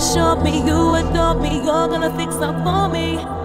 chasing. You me, you adore me, you're gonna fix up for me.